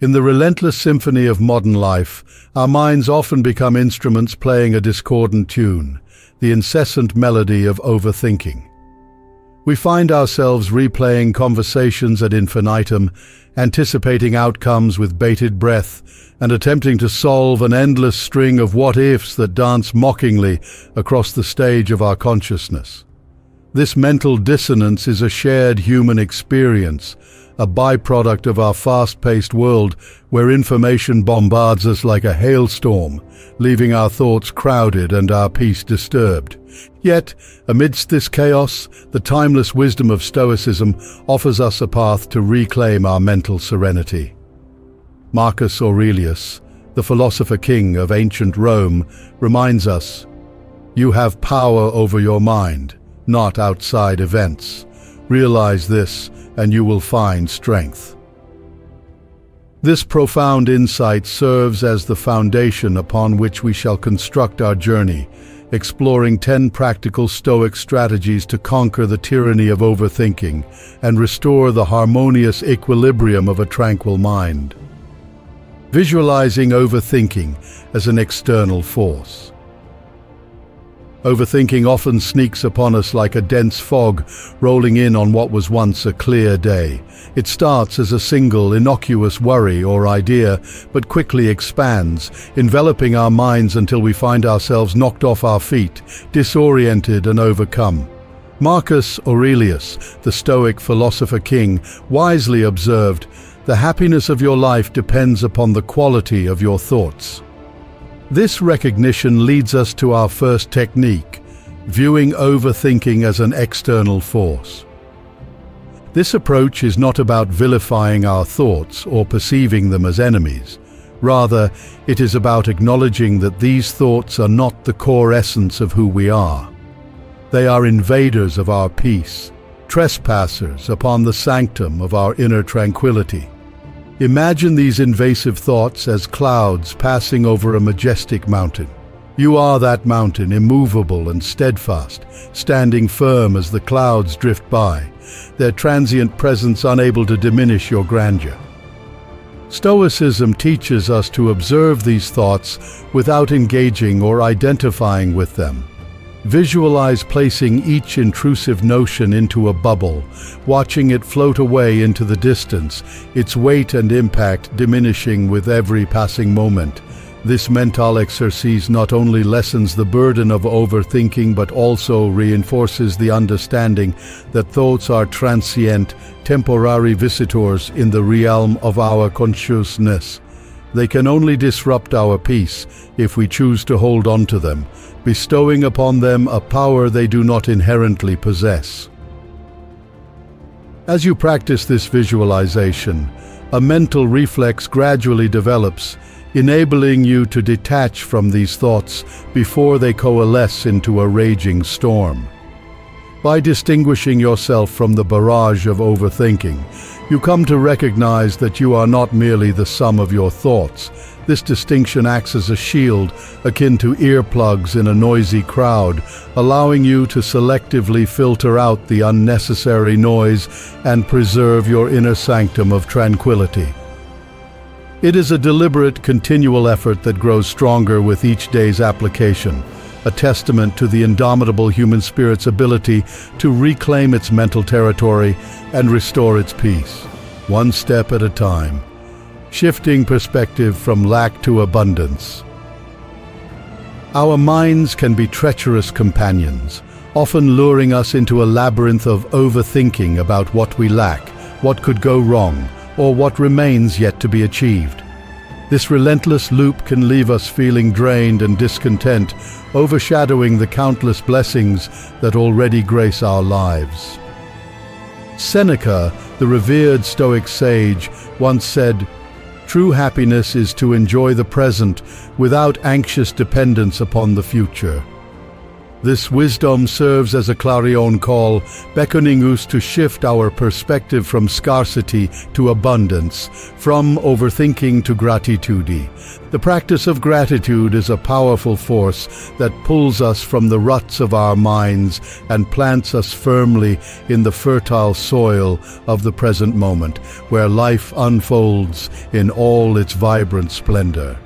In the relentless symphony of modern life, our minds often become instruments playing a discordant tune, the incessant melody of overthinking. We find ourselves replaying conversations ad infinitum, anticipating outcomes with bated breath, and attempting to solve an endless string of what-ifs that dance mockingly across the stage of our consciousness. This mental dissonance is a shared human experience, a byproduct of our fast-paced world where information bombards us like a hailstorm, leaving our thoughts crowded and our peace disturbed. Yet, amidst this chaos, the timeless wisdom of Stoicism offers us a path to reclaim our mental serenity. Marcus Aurelius, the philosopher king of ancient Rome, reminds us, You have power over your mind, not outside events. Realize this, and you will find strength. This profound insight serves as the foundation upon which we shall construct our journey, exploring 10 practical Stoic strategies to conquer the tyranny of overthinking and restore the harmonious equilibrium of a tranquil mind. Visualizing overthinking as an external force. Overthinking often sneaks upon us like a dense fog rolling in on what was once a clear day. It starts as a single, innocuous worry or idea, but quickly expands, enveloping our minds until we find ourselves knocked off our feet, disoriented and overcome. Marcus Aurelius, the Stoic philosopher king, wisely observed, the happiness of your life depends upon the quality of your thoughts. This recognition leads us to our first technique, viewing overthinking as an external force. This approach is not about vilifying our thoughts or perceiving them as enemies. Rather, it is about acknowledging that these thoughts are not the core essence of who we are. They are invaders of our peace, trespassers upon the sanctum of our inner tranquility. Imagine these invasive thoughts as clouds passing over a majestic mountain. You are that mountain, immovable and steadfast, standing firm as the clouds drift by, their transient presence unable to diminish your grandeur. Stoicism teaches us to observe these thoughts without engaging or identifying with them. Visualize placing each intrusive notion into a bubble, watching it float away into the distance, its weight and impact diminishing with every passing moment. This mental exercise not only lessens the burden of overthinking but also reinforces the understanding that thoughts are transient, temporary visitors in the realm of our consciousness. They can only disrupt our peace if we choose to hold on to them, bestowing upon them a power they do not inherently possess. As you practice this visualization, a mental reflex gradually develops, enabling you to detach from these thoughts before they coalesce into a raging storm. By distinguishing yourself from the barrage of overthinking, you come to recognize that you are not merely the sum of your thoughts. This distinction acts as a shield, akin to earplugs in a noisy crowd, allowing you to selectively filter out the unnecessary noise and preserve your inner sanctum of tranquility. It is a deliberate, continual effort that grows stronger with each day's application a testament to the indomitable human spirit's ability to reclaim its mental territory and restore its peace, one step at a time, shifting perspective from lack to abundance. Our minds can be treacherous companions, often luring us into a labyrinth of overthinking about what we lack, what could go wrong, or what remains yet to be achieved. This relentless loop can leave us feeling drained and discontent, overshadowing the countless blessings that already grace our lives. Seneca, the revered Stoic sage, once said, True happiness is to enjoy the present without anxious dependence upon the future. This wisdom serves as a clarion call, beckoning us to shift our perspective from scarcity to abundance, from overthinking to gratitude. The practice of gratitude is a powerful force that pulls us from the ruts of our minds and plants us firmly in the fertile soil of the present moment, where life unfolds in all its vibrant splendor.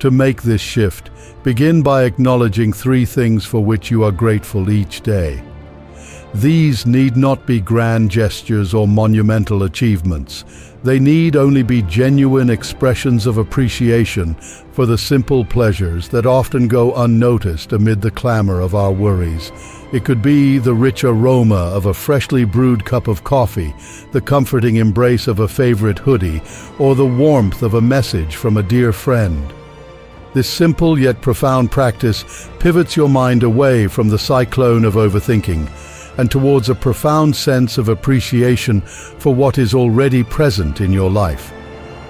To make this shift, begin by acknowledging three things for which you are grateful each day. These need not be grand gestures or monumental achievements. They need only be genuine expressions of appreciation for the simple pleasures that often go unnoticed amid the clamor of our worries. It could be the rich aroma of a freshly brewed cup of coffee, the comforting embrace of a favorite hoodie, or the warmth of a message from a dear friend. This simple yet profound practice pivots your mind away from the cyclone of overthinking and towards a profound sense of appreciation for what is already present in your life.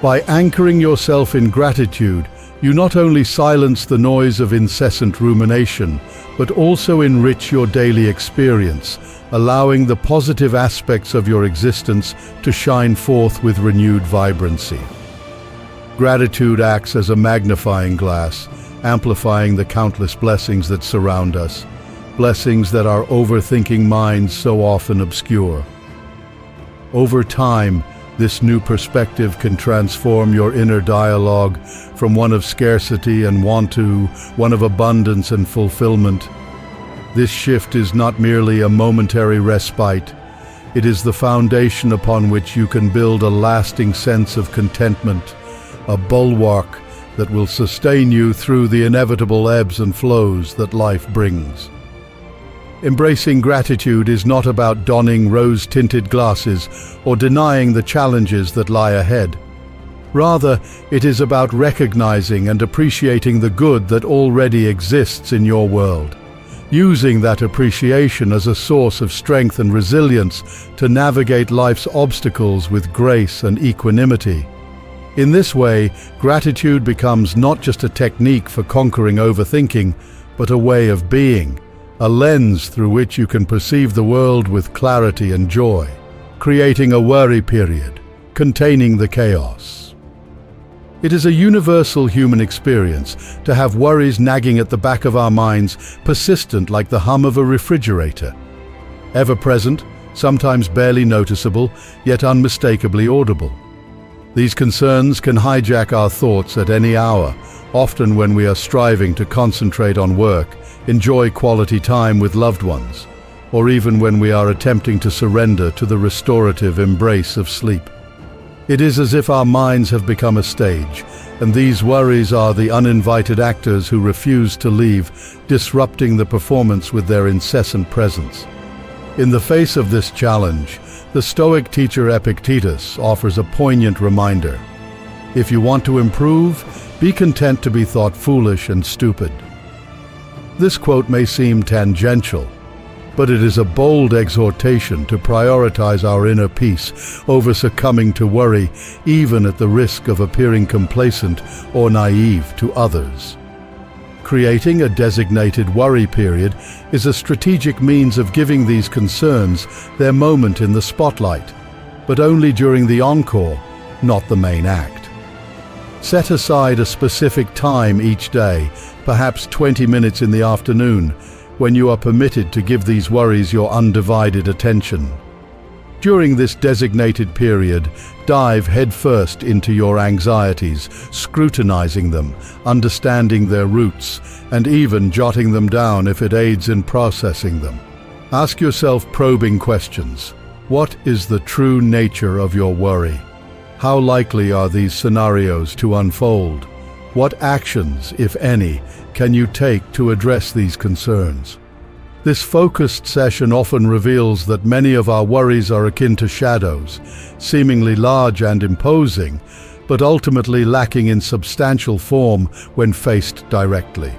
By anchoring yourself in gratitude, you not only silence the noise of incessant rumination, but also enrich your daily experience, allowing the positive aspects of your existence to shine forth with renewed vibrancy. Gratitude acts as a magnifying glass, amplifying the countless blessings that surround us, blessings that our overthinking minds so often obscure. Over time, this new perspective can transform your inner dialogue from one of scarcity and want to one of abundance and fulfillment. This shift is not merely a momentary respite, it is the foundation upon which you can build a lasting sense of contentment a bulwark that will sustain you through the inevitable ebbs and flows that life brings. Embracing gratitude is not about donning rose-tinted glasses or denying the challenges that lie ahead. Rather, it is about recognizing and appreciating the good that already exists in your world, using that appreciation as a source of strength and resilience to navigate life's obstacles with grace and equanimity. In this way, gratitude becomes not just a technique for conquering overthinking, but a way of being, a lens through which you can perceive the world with clarity and joy, creating a worry period, containing the chaos. It is a universal human experience to have worries nagging at the back of our minds, persistent like the hum of a refrigerator. Ever present, sometimes barely noticeable, yet unmistakably audible. These concerns can hijack our thoughts at any hour, often when we are striving to concentrate on work, enjoy quality time with loved ones, or even when we are attempting to surrender to the restorative embrace of sleep. It is as if our minds have become a stage, and these worries are the uninvited actors who refuse to leave, disrupting the performance with their incessant presence. In the face of this challenge, the Stoic teacher Epictetus offers a poignant reminder. If you want to improve, be content to be thought foolish and stupid. This quote may seem tangential, but it is a bold exhortation to prioritize our inner peace over succumbing to worry, even at the risk of appearing complacent or naive to others. Creating a designated worry period is a strategic means of giving these concerns their moment in the spotlight, but only during the encore, not the main act. Set aside a specific time each day, perhaps 20 minutes in the afternoon, when you are permitted to give these worries your undivided attention. During this designated period, dive headfirst into your anxieties, scrutinizing them, understanding their roots, and even jotting them down if it aids in processing them. Ask yourself probing questions. What is the true nature of your worry? How likely are these scenarios to unfold? What actions, if any, can you take to address these concerns? This focused session often reveals that many of our worries are akin to shadows, seemingly large and imposing, but ultimately lacking in substantial form when faced directly.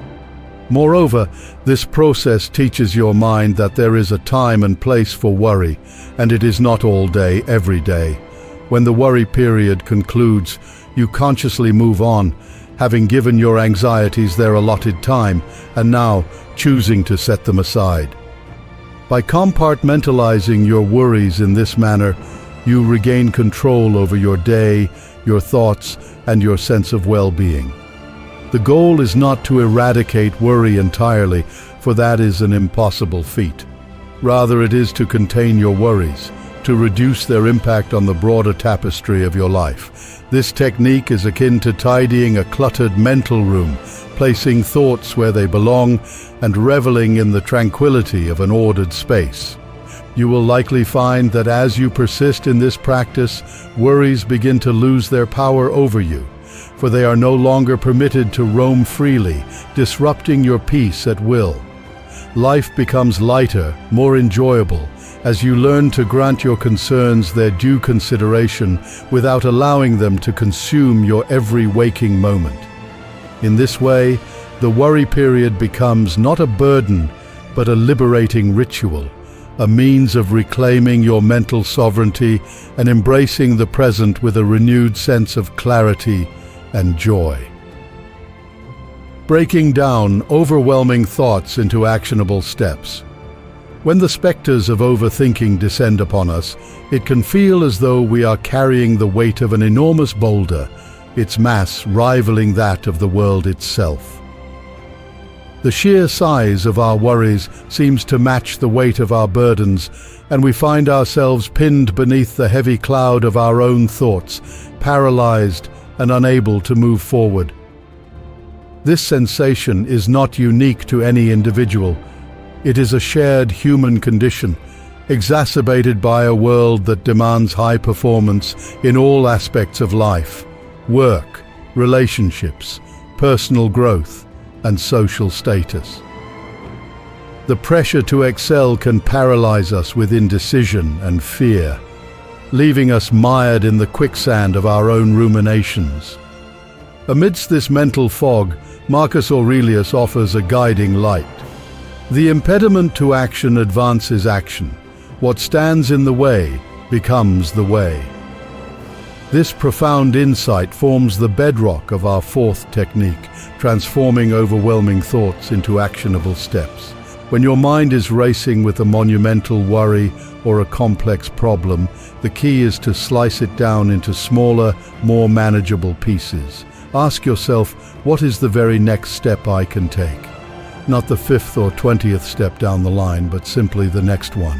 Moreover, this process teaches your mind that there is a time and place for worry, and it is not all day, every day. When the worry period concludes, you consciously move on, having given your anxieties their allotted time and now choosing to set them aside. By compartmentalizing your worries in this manner, you regain control over your day, your thoughts, and your sense of well-being. The goal is not to eradicate worry entirely, for that is an impossible feat. Rather, it is to contain your worries, to reduce their impact on the broader tapestry of your life. This technique is akin to tidying a cluttered mental room, placing thoughts where they belong and reveling in the tranquility of an ordered space. You will likely find that as you persist in this practice, worries begin to lose their power over you, for they are no longer permitted to roam freely, disrupting your peace at will. Life becomes lighter, more enjoyable, as you learn to grant your concerns their due consideration without allowing them to consume your every waking moment. In this way, the worry period becomes not a burden, but a liberating ritual, a means of reclaiming your mental sovereignty and embracing the present with a renewed sense of clarity and joy. Breaking down overwhelming thoughts into actionable steps. When the spectres of overthinking descend upon us, it can feel as though we are carrying the weight of an enormous boulder, its mass rivaling that of the world itself. The sheer size of our worries seems to match the weight of our burdens, and we find ourselves pinned beneath the heavy cloud of our own thoughts, paralyzed and unable to move forward. This sensation is not unique to any individual, it is a shared human condition, exacerbated by a world that demands high performance in all aspects of life, work, relationships, personal growth, and social status. The pressure to excel can paralyze us with indecision and fear, leaving us mired in the quicksand of our own ruminations. Amidst this mental fog, Marcus Aurelius offers a guiding light. The impediment to action advances action. What stands in the way becomes the way. This profound insight forms the bedrock of our fourth technique, transforming overwhelming thoughts into actionable steps. When your mind is racing with a monumental worry or a complex problem, the key is to slice it down into smaller, more manageable pieces. Ask yourself, what is the very next step I can take? Not the fifth or twentieth step down the line, but simply the next one.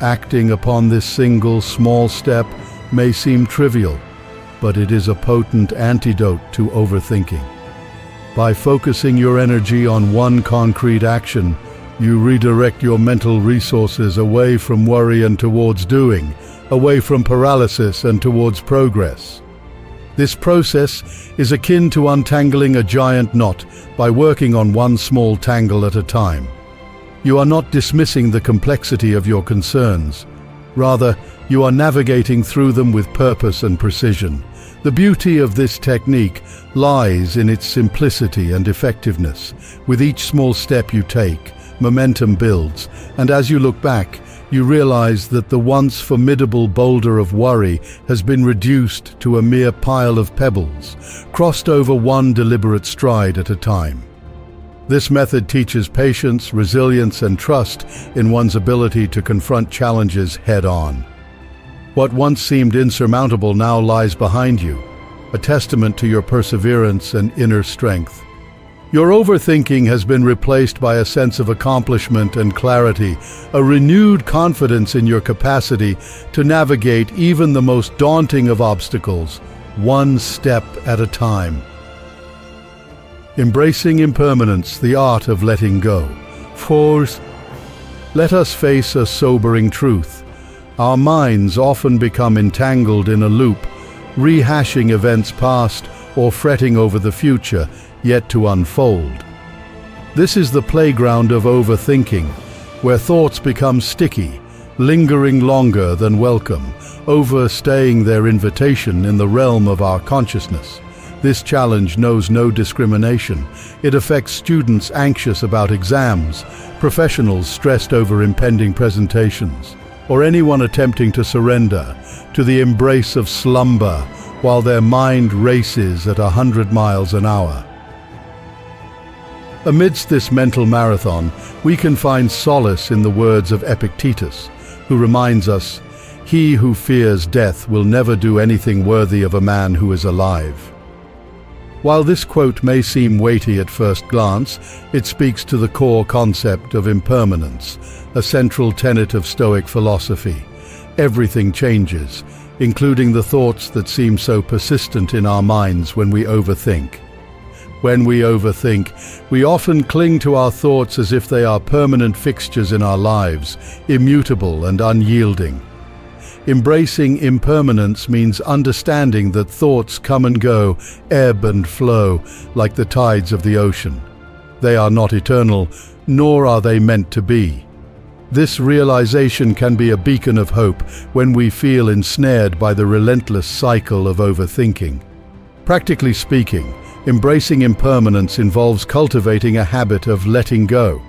Acting upon this single small step may seem trivial, but it is a potent antidote to overthinking. By focusing your energy on one concrete action, you redirect your mental resources away from worry and towards doing, away from paralysis and towards progress. This process is akin to untangling a giant knot by working on one small tangle at a time. You are not dismissing the complexity of your concerns. Rather, you are navigating through them with purpose and precision. The beauty of this technique lies in its simplicity and effectiveness. With each small step you take, momentum builds, and as you look back, you realize that the once formidable boulder of worry has been reduced to a mere pile of pebbles, crossed over one deliberate stride at a time. This method teaches patience, resilience, and trust in one's ability to confront challenges head-on. What once seemed insurmountable now lies behind you, a testament to your perseverance and inner strength. Your overthinking has been replaced by a sense of accomplishment and clarity, a renewed confidence in your capacity to navigate even the most daunting of obstacles, one step at a time. Embracing impermanence, the art of letting go. Fours, let us face a sobering truth. Our minds often become entangled in a loop, rehashing events past or fretting over the future, yet to unfold. This is the playground of overthinking, where thoughts become sticky, lingering longer than welcome, overstaying their invitation in the realm of our consciousness. This challenge knows no discrimination. It affects students anxious about exams, professionals stressed over impending presentations, or anyone attempting to surrender to the embrace of slumber while their mind races at a hundred miles an hour. Amidst this mental marathon, we can find solace in the words of Epictetus, who reminds us, He who fears death will never do anything worthy of a man who is alive. While this quote may seem weighty at first glance, it speaks to the core concept of impermanence, a central tenet of Stoic philosophy. Everything changes, including the thoughts that seem so persistent in our minds when we overthink. When we overthink, we often cling to our thoughts as if they are permanent fixtures in our lives, immutable and unyielding. Embracing impermanence means understanding that thoughts come and go, ebb and flow, like the tides of the ocean. They are not eternal, nor are they meant to be. This realization can be a beacon of hope when we feel ensnared by the relentless cycle of overthinking. Practically speaking, Embracing impermanence involves cultivating a habit of letting go.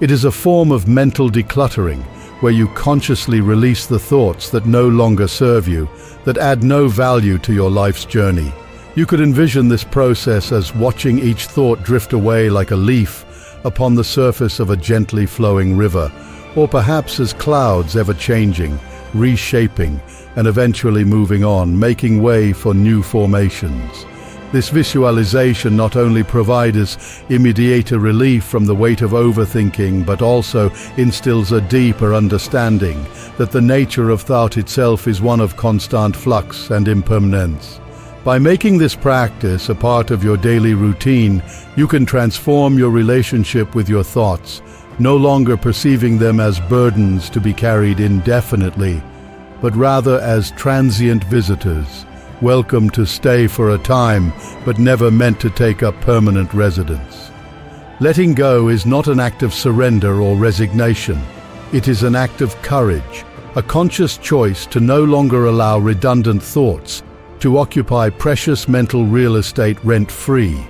It is a form of mental decluttering where you consciously release the thoughts that no longer serve you, that add no value to your life's journey. You could envision this process as watching each thought drift away like a leaf upon the surface of a gently flowing river, or perhaps as clouds ever changing, reshaping, and eventually moving on, making way for new formations. This visualization not only provides immediate relief from the weight of overthinking, but also instills a deeper understanding that the nature of thought itself is one of constant flux and impermanence. By making this practice a part of your daily routine, you can transform your relationship with your thoughts, no longer perceiving them as burdens to be carried indefinitely, but rather as transient visitors welcome to stay for a time, but never meant to take up permanent residence. Letting go is not an act of surrender or resignation. It is an act of courage, a conscious choice to no longer allow redundant thoughts to occupy precious mental real estate rent-free.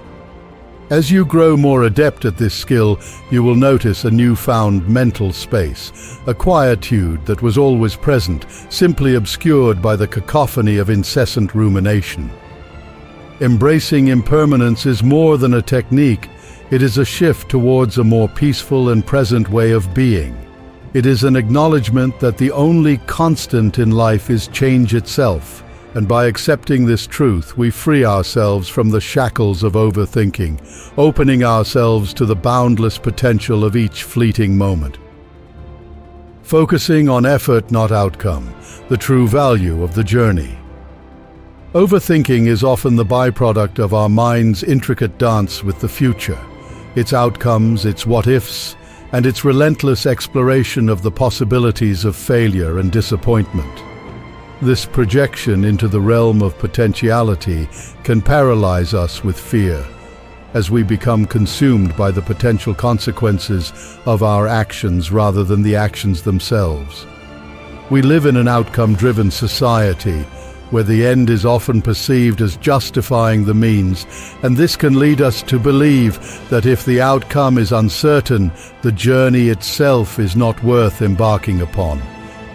As you grow more adept at this skill, you will notice a newfound mental space, a quietude that was always present, simply obscured by the cacophony of incessant rumination. Embracing impermanence is more than a technique, it is a shift towards a more peaceful and present way of being. It is an acknowledgement that the only constant in life is change itself, and by accepting this truth, we free ourselves from the shackles of overthinking, opening ourselves to the boundless potential of each fleeting moment. Focusing on effort, not outcome, the true value of the journey. Overthinking is often the byproduct of our mind's intricate dance with the future, its outcomes, its what-ifs, and its relentless exploration of the possibilities of failure and disappointment. This projection into the realm of potentiality can paralyze us with fear as we become consumed by the potential consequences of our actions rather than the actions themselves. We live in an outcome-driven society where the end is often perceived as justifying the means, and this can lead us to believe that if the outcome is uncertain, the journey itself is not worth embarking upon.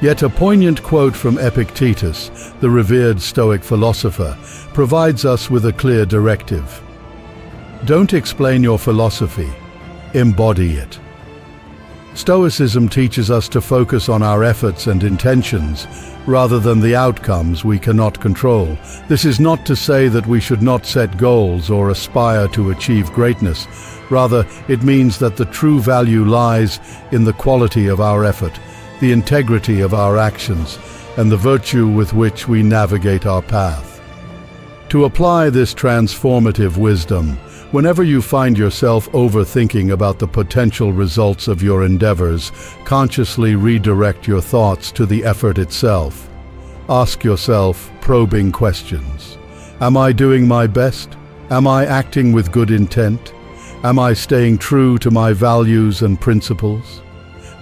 Yet a poignant quote from Epictetus, the revered Stoic philosopher, provides us with a clear directive. Don't explain your philosophy, embody it. Stoicism teaches us to focus on our efforts and intentions rather than the outcomes we cannot control. This is not to say that we should not set goals or aspire to achieve greatness. Rather, it means that the true value lies in the quality of our effort the integrity of our actions, and the virtue with which we navigate our path. To apply this transformative wisdom, whenever you find yourself overthinking about the potential results of your endeavors, consciously redirect your thoughts to the effort itself. Ask yourself probing questions. Am I doing my best? Am I acting with good intent? Am I staying true to my values and principles?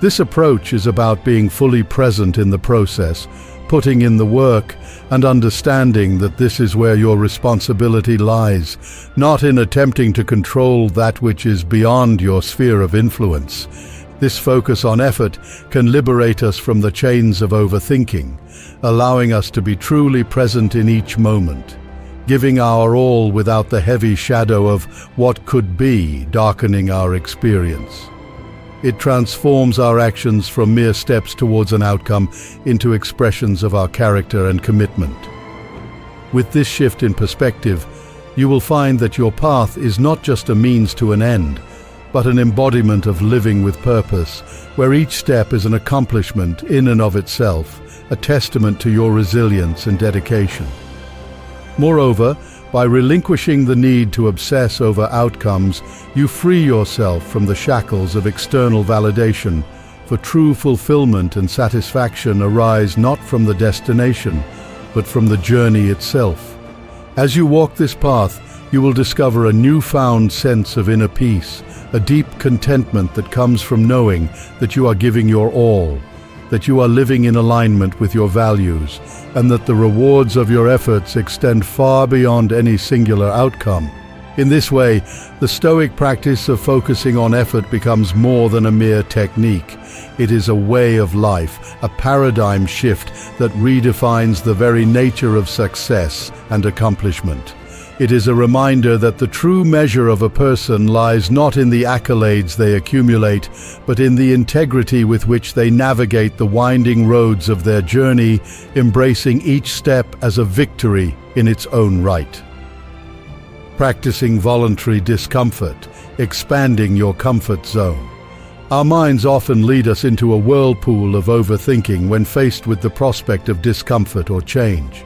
This approach is about being fully present in the process, putting in the work, and understanding that this is where your responsibility lies, not in attempting to control that which is beyond your sphere of influence. This focus on effort can liberate us from the chains of overthinking, allowing us to be truly present in each moment, giving our all without the heavy shadow of what could be darkening our experience. It transforms our actions from mere steps towards an outcome into expressions of our character and commitment. With this shift in perspective, you will find that your path is not just a means to an end, but an embodiment of living with purpose, where each step is an accomplishment in and of itself, a testament to your resilience and dedication. Moreover, by relinquishing the need to obsess over outcomes, you free yourself from the shackles of external validation, for true fulfillment and satisfaction arise not from the destination, but from the journey itself. As you walk this path, you will discover a newfound sense of inner peace, a deep contentment that comes from knowing that you are giving your all, that you are living in alignment with your values, and that the rewards of your efforts extend far beyond any singular outcome. In this way, the Stoic practice of focusing on effort becomes more than a mere technique. It is a way of life, a paradigm shift that redefines the very nature of success and accomplishment. It is a reminder that the true measure of a person lies not in the accolades they accumulate, but in the integrity with which they navigate the winding roads of their journey, embracing each step as a victory in its own right. Practicing voluntary discomfort, expanding your comfort zone. Our minds often lead us into a whirlpool of overthinking when faced with the prospect of discomfort or change.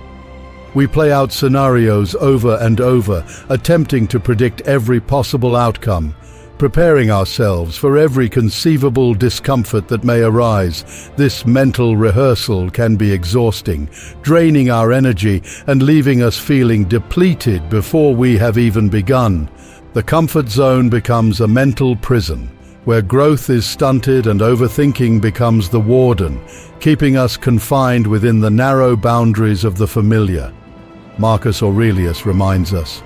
We play out scenarios over and over, attempting to predict every possible outcome, preparing ourselves for every conceivable discomfort that may arise. This mental rehearsal can be exhausting, draining our energy and leaving us feeling depleted before we have even begun. The comfort zone becomes a mental prison, where growth is stunted and overthinking becomes the warden, keeping us confined within the narrow boundaries of the familiar. Marcus Aurelius reminds us.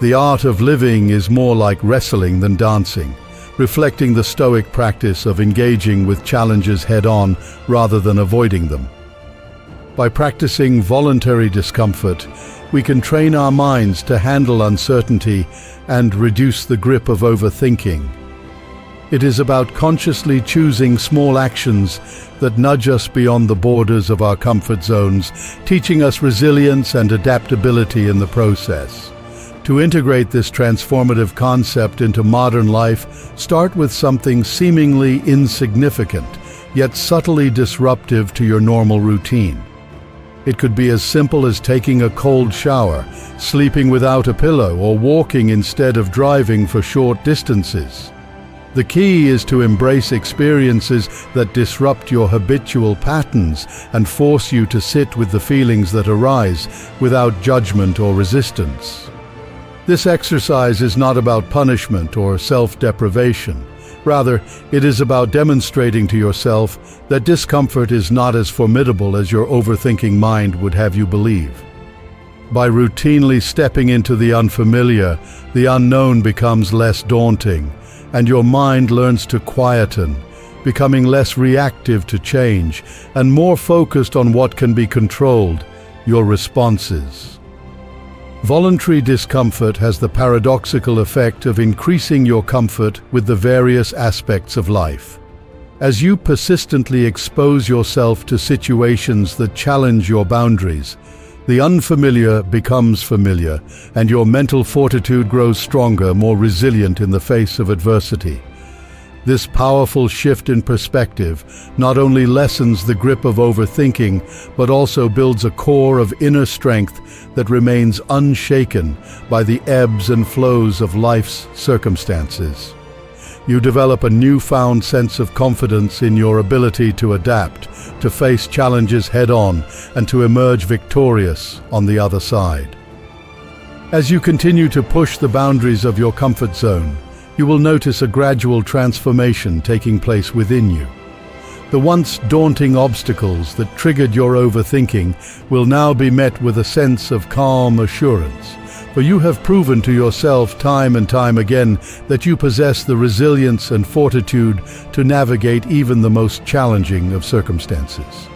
The art of living is more like wrestling than dancing, reflecting the Stoic practice of engaging with challenges head-on rather than avoiding them. By practicing voluntary discomfort, we can train our minds to handle uncertainty and reduce the grip of overthinking. It is about consciously choosing small actions that nudge us beyond the borders of our comfort zones, teaching us resilience and adaptability in the process. To integrate this transformative concept into modern life, start with something seemingly insignificant, yet subtly disruptive to your normal routine. It could be as simple as taking a cold shower, sleeping without a pillow, or walking instead of driving for short distances. The key is to embrace experiences that disrupt your habitual patterns and force you to sit with the feelings that arise without judgment or resistance. This exercise is not about punishment or self-deprivation. Rather, it is about demonstrating to yourself that discomfort is not as formidable as your overthinking mind would have you believe. By routinely stepping into the unfamiliar, the unknown becomes less daunting, and your mind learns to quieten, becoming less reactive to change and more focused on what can be controlled, your responses. Voluntary discomfort has the paradoxical effect of increasing your comfort with the various aspects of life. As you persistently expose yourself to situations that challenge your boundaries, the unfamiliar becomes familiar, and your mental fortitude grows stronger, more resilient in the face of adversity. This powerful shift in perspective not only lessens the grip of overthinking, but also builds a core of inner strength that remains unshaken by the ebbs and flows of life's circumstances you develop a newfound sense of confidence in your ability to adapt, to face challenges head-on, and to emerge victorious on the other side. As you continue to push the boundaries of your comfort zone, you will notice a gradual transformation taking place within you. The once daunting obstacles that triggered your overthinking will now be met with a sense of calm assurance, for you have proven to yourself time and time again that you possess the resilience and fortitude to navigate even the most challenging of circumstances.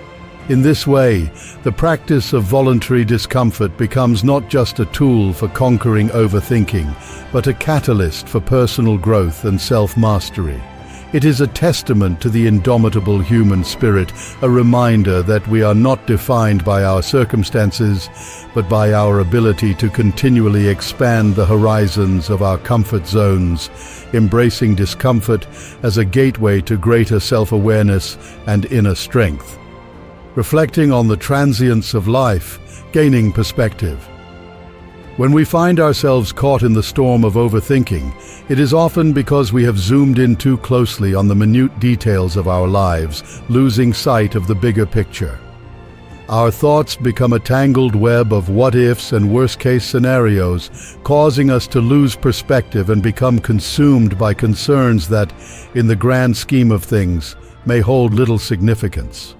In this way, the practice of voluntary discomfort becomes not just a tool for conquering overthinking, but a catalyst for personal growth and self-mastery. It is a testament to the indomitable human spirit, a reminder that we are not defined by our circumstances, but by our ability to continually expand the horizons of our comfort zones, embracing discomfort as a gateway to greater self-awareness and inner strength. Reflecting on the transience of life, gaining perspective. When we find ourselves caught in the storm of overthinking, it is often because we have zoomed in too closely on the minute details of our lives, losing sight of the bigger picture. Our thoughts become a tangled web of what-ifs and worst-case scenarios, causing us to lose perspective and become consumed by concerns that, in the grand scheme of things, may hold little significance.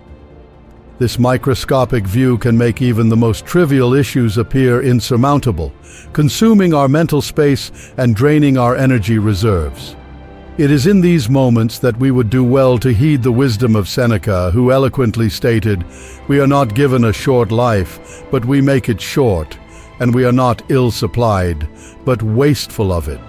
This microscopic view can make even the most trivial issues appear insurmountable, consuming our mental space and draining our energy reserves. It is in these moments that we would do well to heed the wisdom of Seneca, who eloquently stated, We are not given a short life, but we make it short, and we are not ill-supplied, but wasteful of it.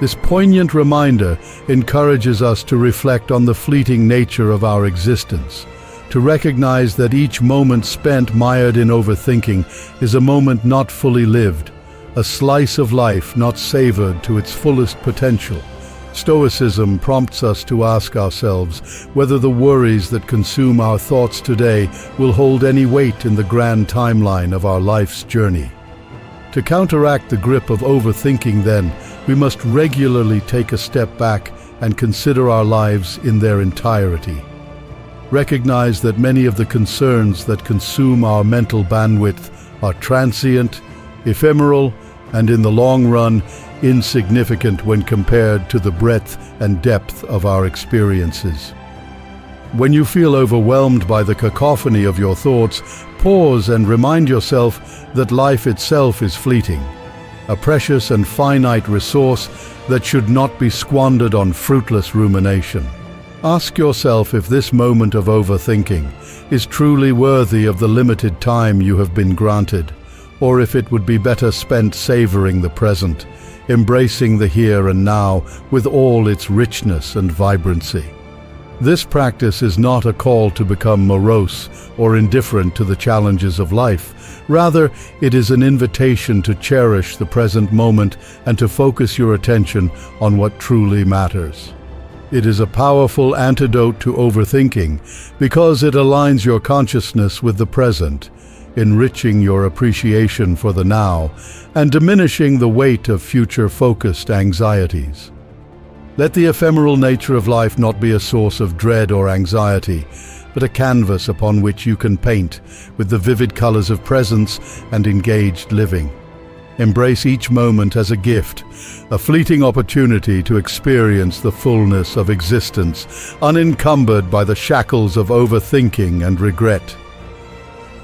This poignant reminder encourages us to reflect on the fleeting nature of our existence, to recognize that each moment spent mired in overthinking is a moment not fully lived, a slice of life not savored to its fullest potential. Stoicism prompts us to ask ourselves whether the worries that consume our thoughts today will hold any weight in the grand timeline of our life's journey. To counteract the grip of overthinking then, we must regularly take a step back and consider our lives in their entirety recognize that many of the concerns that consume our mental bandwidth are transient, ephemeral, and in the long run, insignificant when compared to the breadth and depth of our experiences. When you feel overwhelmed by the cacophony of your thoughts, pause and remind yourself that life itself is fleeting, a precious and finite resource that should not be squandered on fruitless rumination. Ask yourself if this moment of overthinking is truly worthy of the limited time you have been granted, or if it would be better spent savoring the present, embracing the here and now with all its richness and vibrancy. This practice is not a call to become morose or indifferent to the challenges of life. Rather, it is an invitation to cherish the present moment and to focus your attention on what truly matters. It is a powerful antidote to overthinking because it aligns your consciousness with the present, enriching your appreciation for the now and diminishing the weight of future-focused anxieties. Let the ephemeral nature of life not be a source of dread or anxiety, but a canvas upon which you can paint with the vivid colors of presence and engaged living. Embrace each moment as a gift, a fleeting opportunity to experience the fullness of existence, unencumbered by the shackles of overthinking and regret.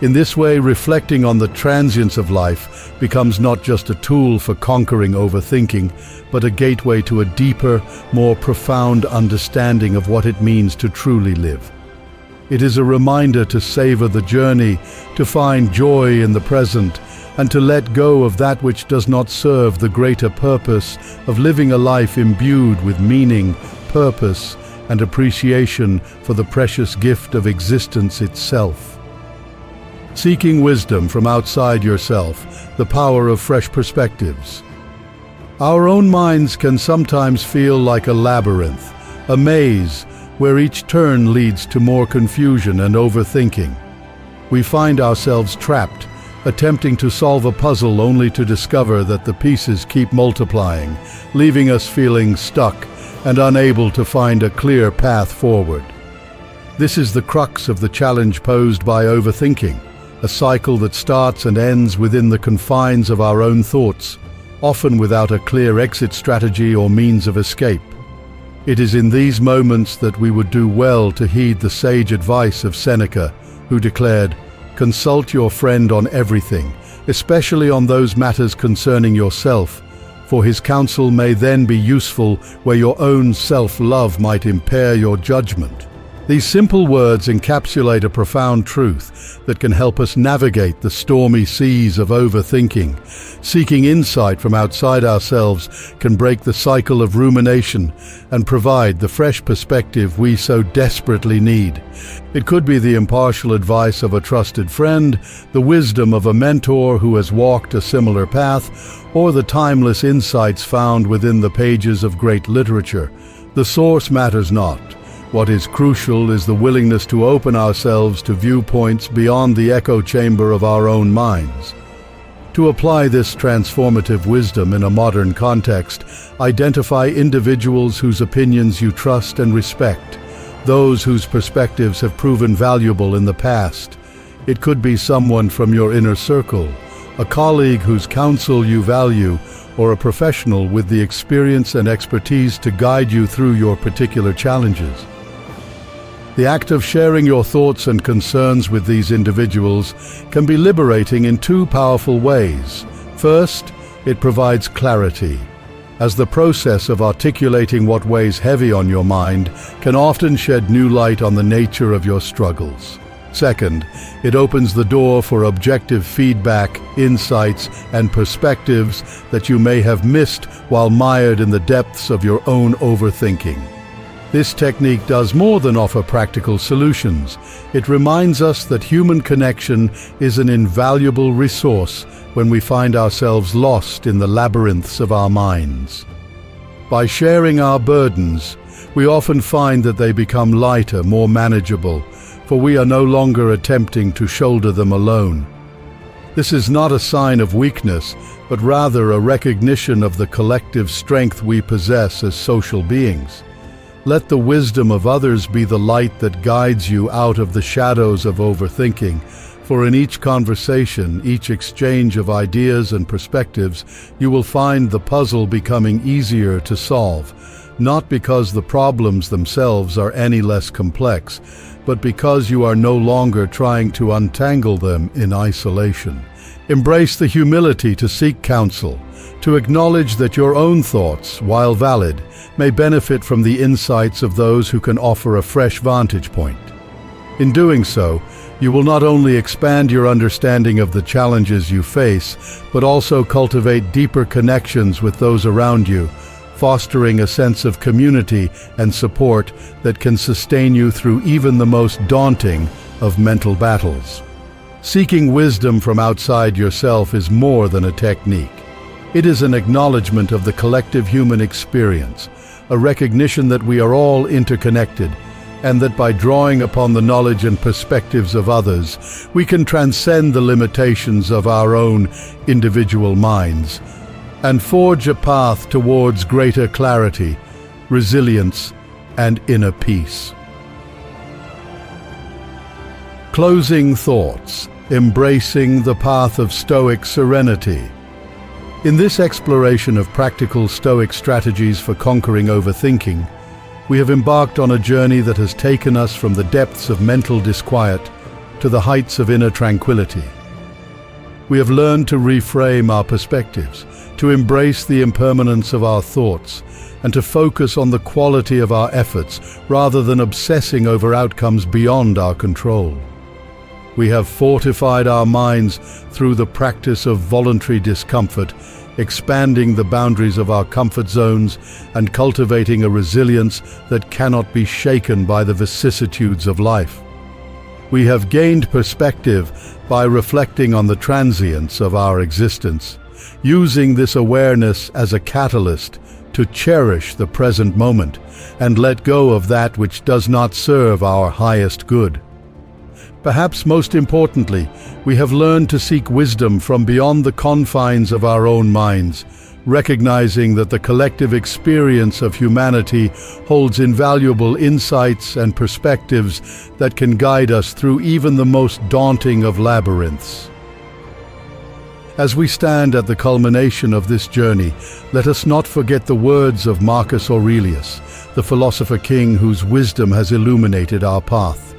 In this way, reflecting on the transience of life becomes not just a tool for conquering overthinking, but a gateway to a deeper, more profound understanding of what it means to truly live. It is a reminder to savor the journey, to find joy in the present, and to let go of that which does not serve the greater purpose of living a life imbued with meaning, purpose, and appreciation for the precious gift of existence itself. Seeking wisdom from outside yourself, the power of fresh perspectives. Our own minds can sometimes feel like a labyrinth, a maze, where each turn leads to more confusion and overthinking. We find ourselves trapped attempting to solve a puzzle only to discover that the pieces keep multiplying, leaving us feeling stuck and unable to find a clear path forward. This is the crux of the challenge posed by overthinking, a cycle that starts and ends within the confines of our own thoughts, often without a clear exit strategy or means of escape. It is in these moments that we would do well to heed the sage advice of Seneca, who declared, Consult your friend on everything, especially on those matters concerning yourself, for his counsel may then be useful where your own self-love might impair your judgment. These simple words encapsulate a profound truth that can help us navigate the stormy seas of overthinking. Seeking insight from outside ourselves can break the cycle of rumination and provide the fresh perspective we so desperately need. It could be the impartial advice of a trusted friend, the wisdom of a mentor who has walked a similar path, or the timeless insights found within the pages of great literature. The source matters not. What is crucial is the willingness to open ourselves to viewpoints beyond the echo chamber of our own minds. To apply this transformative wisdom in a modern context, identify individuals whose opinions you trust and respect, those whose perspectives have proven valuable in the past. It could be someone from your inner circle, a colleague whose counsel you value, or a professional with the experience and expertise to guide you through your particular challenges. The act of sharing your thoughts and concerns with these individuals can be liberating in two powerful ways. First, it provides clarity, as the process of articulating what weighs heavy on your mind can often shed new light on the nature of your struggles. Second, it opens the door for objective feedback, insights, and perspectives that you may have missed while mired in the depths of your own overthinking. This technique does more than offer practical solutions. It reminds us that human connection is an invaluable resource when we find ourselves lost in the labyrinths of our minds. By sharing our burdens, we often find that they become lighter, more manageable, for we are no longer attempting to shoulder them alone. This is not a sign of weakness, but rather a recognition of the collective strength we possess as social beings. Let the wisdom of others be the light that guides you out of the shadows of overthinking, for in each conversation, each exchange of ideas and perspectives, you will find the puzzle becoming easier to solve, not because the problems themselves are any less complex, but because you are no longer trying to untangle them in isolation. Embrace the humility to seek counsel, to acknowledge that your own thoughts, while valid, may benefit from the insights of those who can offer a fresh vantage point. In doing so, you will not only expand your understanding of the challenges you face, but also cultivate deeper connections with those around you, fostering a sense of community and support that can sustain you through even the most daunting of mental battles. Seeking wisdom from outside yourself is more than a technique. It is an acknowledgement of the collective human experience, a recognition that we are all interconnected, and that by drawing upon the knowledge and perspectives of others, we can transcend the limitations of our own individual minds and forge a path towards greater clarity, resilience, and inner peace. Closing thoughts, embracing the path of Stoic serenity. In this exploration of practical Stoic strategies for conquering overthinking, we have embarked on a journey that has taken us from the depths of mental disquiet to the heights of inner tranquility. We have learned to reframe our perspectives, to embrace the impermanence of our thoughts, and to focus on the quality of our efforts rather than obsessing over outcomes beyond our control. We have fortified our minds through the practice of voluntary discomfort, expanding the boundaries of our comfort zones and cultivating a resilience that cannot be shaken by the vicissitudes of life. We have gained perspective by reflecting on the transience of our existence, using this awareness as a catalyst to cherish the present moment and let go of that which does not serve our highest good. Perhaps most importantly, we have learned to seek wisdom from beyond the confines of our own minds, recognizing that the collective experience of humanity holds invaluable insights and perspectives that can guide us through even the most daunting of labyrinths. As we stand at the culmination of this journey, let us not forget the words of Marcus Aurelius, the philosopher king whose wisdom has illuminated our path.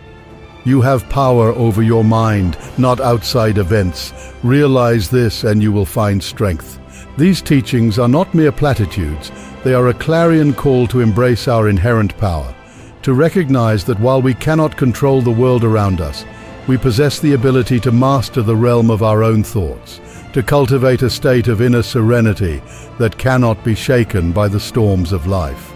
You have power over your mind, not outside events. Realize this and you will find strength. These teachings are not mere platitudes. They are a clarion call to embrace our inherent power, to recognize that while we cannot control the world around us, we possess the ability to master the realm of our own thoughts, to cultivate a state of inner serenity that cannot be shaken by the storms of life.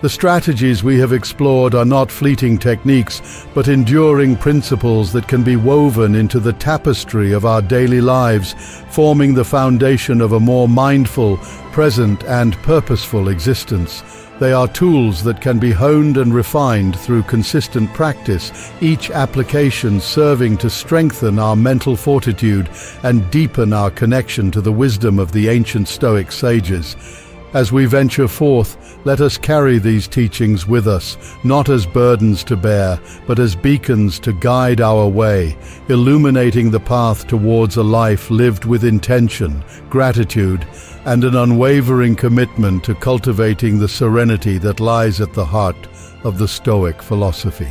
The strategies we have explored are not fleeting techniques, but enduring principles that can be woven into the tapestry of our daily lives, forming the foundation of a more mindful, present and purposeful existence. They are tools that can be honed and refined through consistent practice, each application serving to strengthen our mental fortitude and deepen our connection to the wisdom of the ancient Stoic sages. As we venture forth, let us carry these teachings with us, not as burdens to bear, but as beacons to guide our way, illuminating the path towards a life lived with intention, gratitude, and an unwavering commitment to cultivating the serenity that lies at the heart of the Stoic philosophy.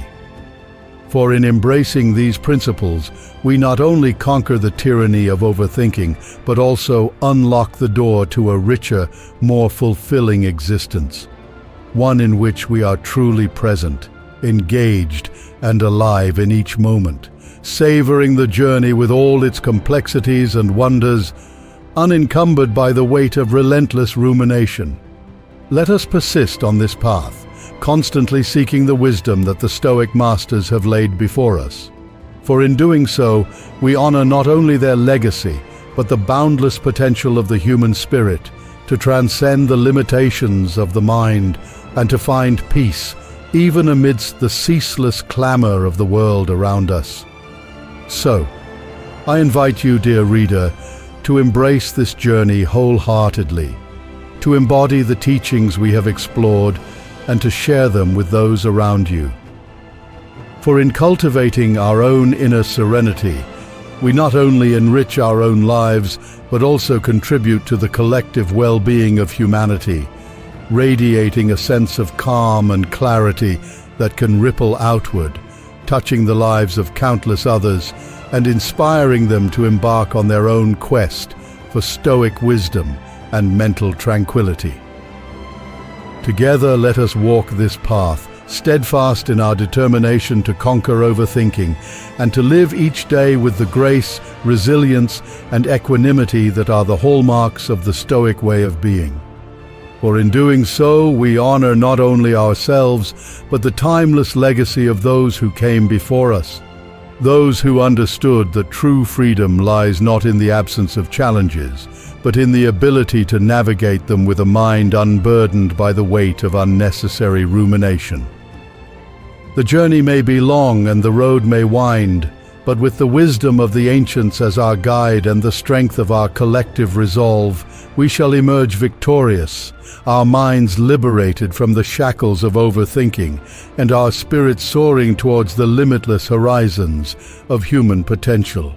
For in embracing these principles, we not only conquer the tyranny of overthinking, but also unlock the door to a richer, more fulfilling existence. One in which we are truly present, engaged, and alive in each moment, savoring the journey with all its complexities and wonders, unencumbered by the weight of relentless rumination. Let us persist on this path, constantly seeking the wisdom that the Stoic masters have laid before us. For in doing so, we honor not only their legacy, but the boundless potential of the human spirit to transcend the limitations of the mind and to find peace even amidst the ceaseless clamor of the world around us. So, I invite you, dear reader, to embrace this journey wholeheartedly, to embody the teachings we have explored and to share them with those around you. For in cultivating our own inner serenity, we not only enrich our own lives, but also contribute to the collective well-being of humanity, radiating a sense of calm and clarity that can ripple outward, touching the lives of countless others and inspiring them to embark on their own quest for stoic wisdom and mental tranquility. Together let us walk this path, steadfast in our determination to conquer overthinking and to live each day with the grace, resilience and equanimity that are the hallmarks of the Stoic way of being. For in doing so, we honor not only ourselves, but the timeless legacy of those who came before us. Those who understood that true freedom lies not in the absence of challenges, but in the ability to navigate them with a mind unburdened by the weight of unnecessary rumination. The journey may be long and the road may wind, but with the wisdom of the ancients as our guide and the strength of our collective resolve, we shall emerge victorious, our minds liberated from the shackles of overthinking, and our spirits soaring towards the limitless horizons of human potential.